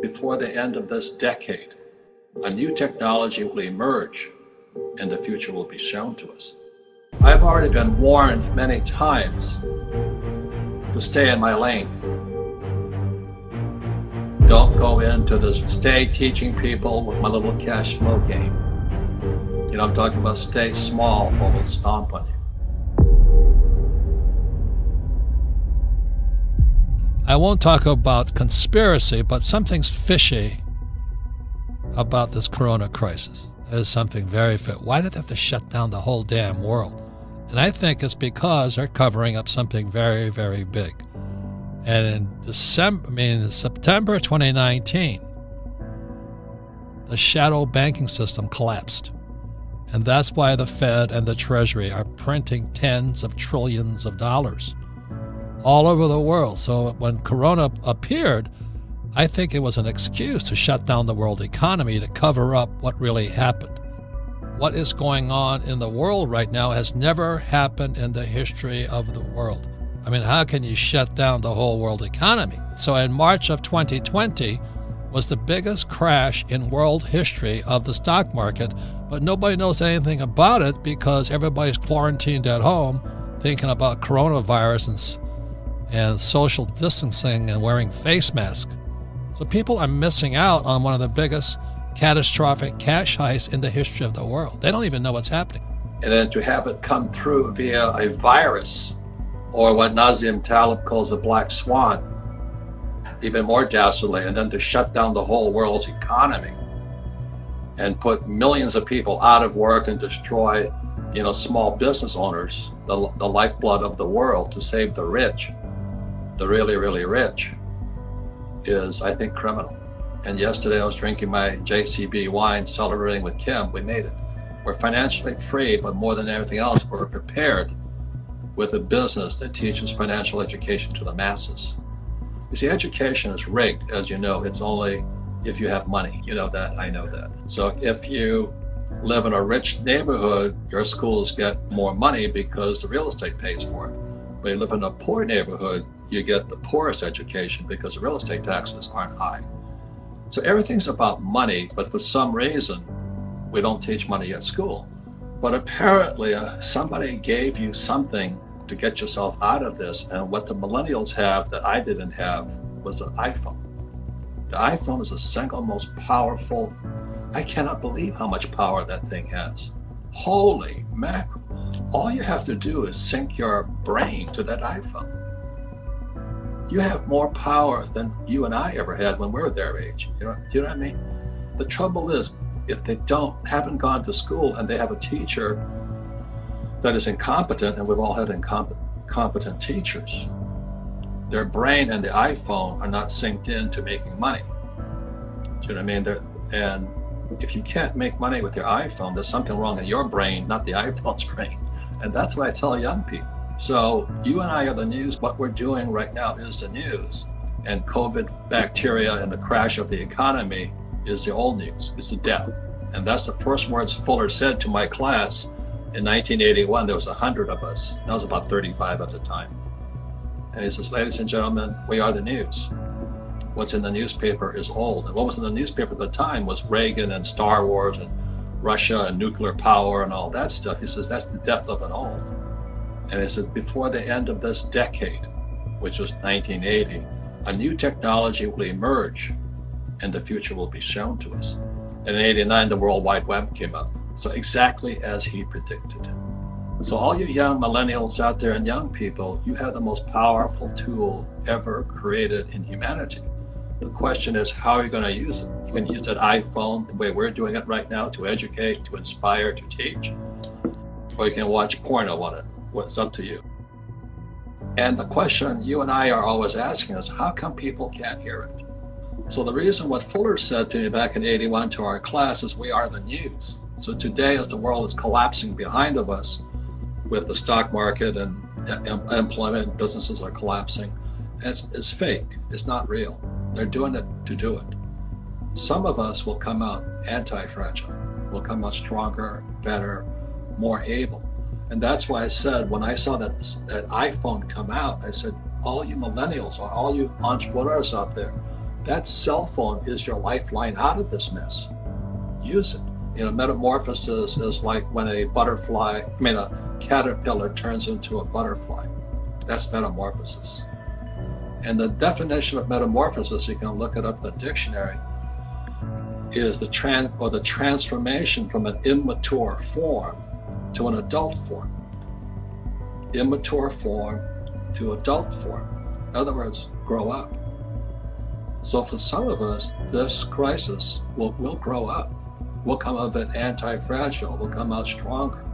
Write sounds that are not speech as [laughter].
before the end of this decade, a new technology will emerge and the future will be shown to us. I've already been warned many times to stay in my lane. Don't go into this, stay teaching people with my little cash flow game. You know, I'm talking about stay small or we'll stomp on you. I won't talk about conspiracy, but something's fishy about this corona crisis. There's something very fit. Why did they have to shut down the whole damn world? And I think it's because they're covering up something very, very big. And in December, I mean, September 2019, the shadow banking system collapsed. And that's why the Fed and the Treasury are printing tens of trillions of dollars all over the world. So when Corona appeared, I think it was an excuse to shut down the world economy to cover up what really happened. What is going on in the world right now has never happened in the history of the world. I mean, how can you shut down the whole world economy? So in March of 2020 was the biggest crash in world history of the stock market, but nobody knows anything about it because everybody's quarantined at home thinking about coronavirus and and social distancing and wearing face masks. So people are missing out on one of the biggest catastrophic cash heists in the history of the world. They don't even know what's happening. And then to have it come through via a virus or what Nassim Taleb calls a black swan, even more dastardly, and then to shut down the whole world's economy and put millions of people out of work and destroy, you know, small business owners, the, the lifeblood of the world to save the rich the really, really rich is, I think, criminal. And yesterday I was drinking my JCB wine, celebrating with Kim. We made it. We're financially free, but more than everything else, we're prepared with a business that teaches financial education to the masses. You see, education is rigged, as you know. It's only if you have money. You know that, I know that. So if you live in a rich neighborhood, your schools get more money because the real estate pays for it. But you live in a poor neighborhood, you get the poorest education because the real estate taxes aren't high. So everything's about money, but for some reason, we don't teach money at school. But apparently, uh, somebody gave you something to get yourself out of this. And what the millennials have that I didn't have was an iPhone. The iPhone is the single most powerful. I cannot believe how much power that thing has. Holy mackerel. All you have to do is sync your brain to that iPhone you have more power than you and I ever had when we were their age. You know, do you know what I mean? The trouble is, if they don't haven't gone to school and they have a teacher that is incompetent, and we've all had incompetent teachers, their brain and the iPhone are not synced in to making money. Do you know what I mean? They're, and if you can't make money with your iPhone, there's something wrong in your brain, not the [laughs] iPhone's brain. And that's what I tell young people so you and I are the news. What we're doing right now is the news. And COVID bacteria and the crash of the economy is the old news. It's the death. And that's the first words Fuller said to my class in 1981. There was 100 of us. I was about 35 at the time. And he says, ladies and gentlemen, we are the news. What's in the newspaper is old. And what was in the newspaper at the time was Reagan and Star Wars and Russia and nuclear power and all that stuff. He says, that's the death of an old. And it said, before the end of this decade, which was 1980, a new technology will emerge and the future will be shown to us. And in 89, the World Wide Web came up. So exactly as he predicted. So all you young millennials out there and young people, you have the most powerful tool ever created in humanity. The question is, how are you going to use it? You can use that iPhone the way we're doing it right now to educate, to inspire, to teach, or you can watch porno on it what's up to you. And the question you and I are always asking is how come people can't hear it? So the reason what Fuller said to me back in 81 to our class is we are the news. So today as the world is collapsing behind of us with the stock market and employment, businesses are collapsing, it's, it's fake. It's not real. They're doing it to do it. Some of us will come out anti-fragile. We'll come out stronger, better, more able. And that's why I said when I saw that that iPhone come out, I said, all you millennials or all you entrepreneurs out there, That cell phone is your lifeline out of this mess. Use it. You know, metamorphosis is like when a butterfly, I mean, a caterpillar turns into a butterfly. That's metamorphosis. And the definition of metamorphosis, you can look it up in the dictionary, is the trans or the transformation from an immature form to an adult form. Immature form to adult form. In other words, grow up. So for some of us, this crisis will will grow up. We'll come out of it anti-fragile. We'll come out stronger.